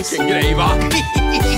Che greva!